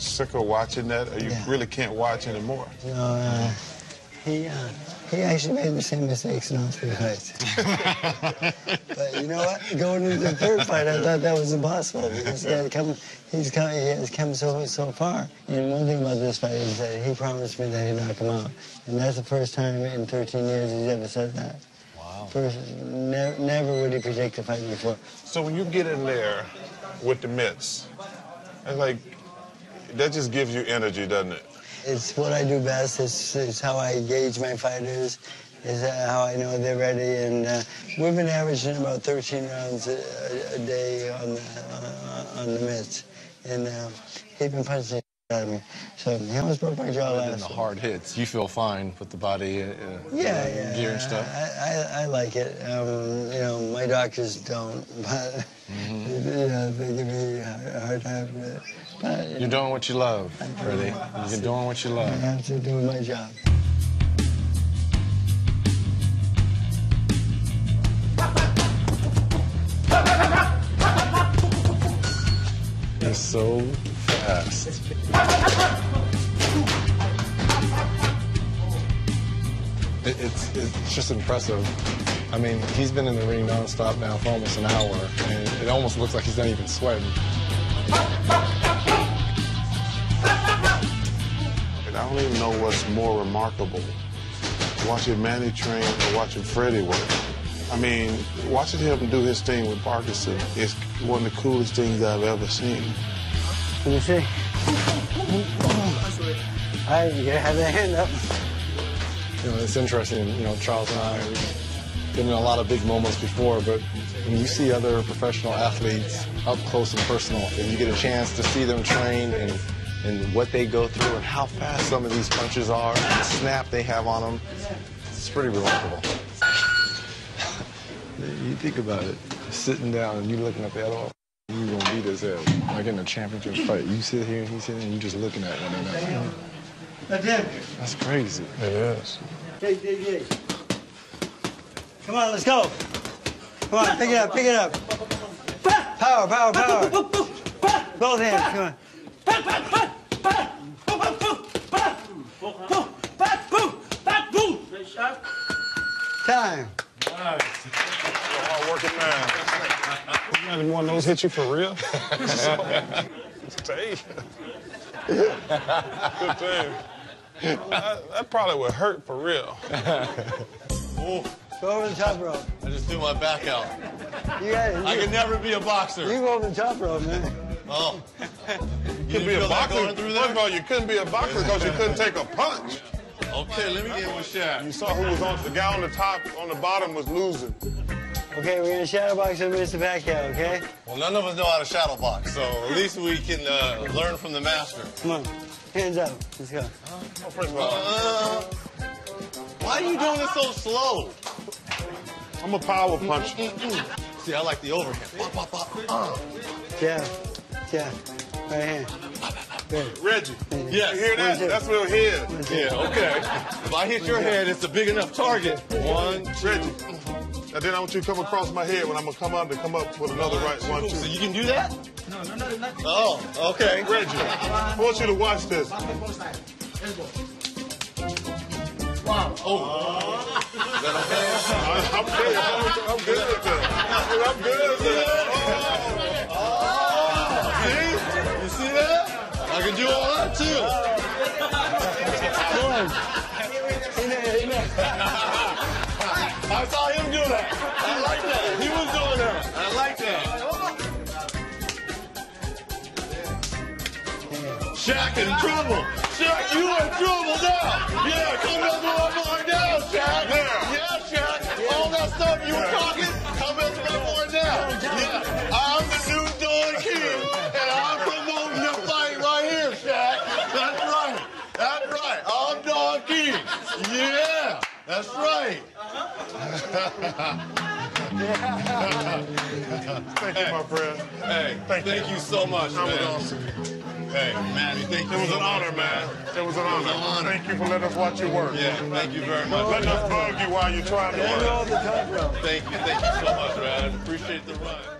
sick of watching that, or you Yeah. really can't watch anymore? You know, uh, he uh, he actually made the same mistakes in all three fights. but you know what? Going into the third fight, I thought that was impossible because he had come, he's come, he has come so so far. And one thing about this fight is that he promised me that he'd knock him out, and that's the first time in 13 years he's ever said that. Wow. First, ne- never would he predict a fight before. So when you get in there with the mitts, it's like that just gives you energy, doesn't it? It's what I do best. It's, it's how I gauge my fighters. Is how I know they're ready. And uh, we've been averaging about 13 rounds a, a, day on the, uh, on the mitts. And uh, he's been punching the out of me. So he almost broke my jaw Other than the hard hits, you feel fine with the body, uh, uh, Yeah, yeah. gear and stuff. I, I, I like it. Um, you know, my doctors don't, but Mm-hmm. you know, they give me a hard time with it. But You're doing what you love, Freddie. You're doing what you love. I have to do my job. You're so fast. It, it's, it's just impressive. I mean, he's been in the ring nonstop now for almost an hour, and it almost looks like he's not even sweating. And I don't even know what's more remarkable, watching Manny train or watching Freddie work. I mean, watching him do his thing with Parkinson is one of the coolest things I've ever seen. Let me see. Right, you gotta have that hand up. You know, it's interesting. You know, Charles and I we've been in a lot of big moments before, but when you see other professional athletes up close and personal, and you get a chance to see them train and and what they go through and how fast some of these punches are, and the snap they have on them, it's pretty remarkable. you think about it, sitting down and you looking at the other. You gonna beat his head like in a championship fight. You sit here and he's sitting, and you just looking at one another. That's. That's crazy. It is. Hey, hey, hey. Come on, let's go. Come on, pick it up, pick it up. Power, power, power. Both hands, come on. Time. Hard working man. You had one of those hit you for real? Hey. Good thing. That, that probably would hurt for real. Oh, Go over the top rope. I just threw my back out. You got it. I You, can never be a boxer. you go over the top rope, man. Oh, You could didn't be a boxer. going through First of all, you couldn't be a boxer because you couldn't take a punch. okay. Let me get with Shaq. You saw who was on the guy on the top, on the bottom was losing. Okay, we're gonna shadow box with Mr. Pacquiao, okay? Well, none of us know how to shadow box, so at least we can uh, learn from the master. Come on. Hands up. Let's go. Oh, first of all, Uh, why are you doing this so slow? I'm a power puncher. See, I like the overhand. Pop, pop, pop. Uh. Jab. Jab. Right hand. Good. Reggie, Yes. you hear that? That's real head. Yeah, okay. If I hit your head, it's a big enough target. One, two. Reggie. And then I want you to come across my head when I'm gonna come up and come up with another right one, too. So you can do that? No, no, no, no. Oh, okay. Reggie, I want you to watch this. Is that okay? I- I'm good. I'm, I'm good at that. I'm good at that. Oh, see? You see that? I can do all that too. Come on. I saw him do that. I like that. He was doing that. I like that. Shaq in trouble. Shaq, you in trouble now. Yeah, come up my boy down, Shaq. Yeah. Yeah, Shaq. All that stuff you were talking, come up my boy down. Yeah, I'm the new Don King, and I'm promoting the fight right here, Shaq. That's right. That's right. I'm Don King. Yeah, that's right. Thank you, my friend. Hey, Thank thank, you. you. so much, That was man. awesome. Hey, Manny, thank you. It was so an much. honor, man. It was an honor. an honor. Thank you for letting us watch you work. Yeah, thank you very much. Letting us bug you while you're trying to work. over the top rope. Thank you, thank you so much, man. Appreciate the run.